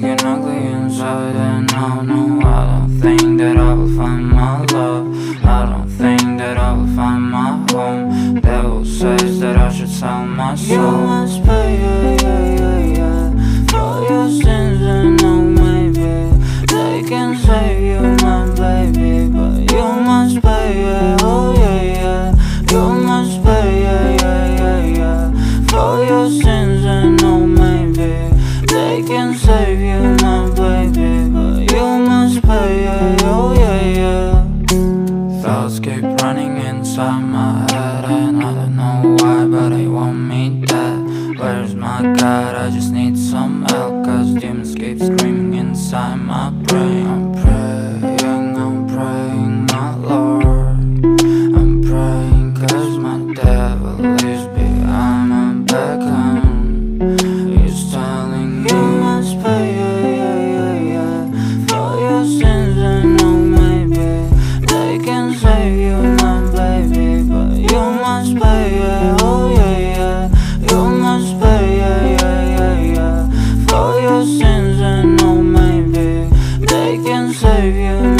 looking ugly inside And I no, I don't think that I will find my love. I don't think that I will find my home. Devil says that I should sell my soul. You must pay, yeah, yeah. keep running inside my head. And I don't know why, but they want me dead. Where's my God? I just need some help Cause demons keep screaming inside my brain. you my baby, but you oh yeah, yeah. You yeah, yeah, yeah. For your sins and they can save you.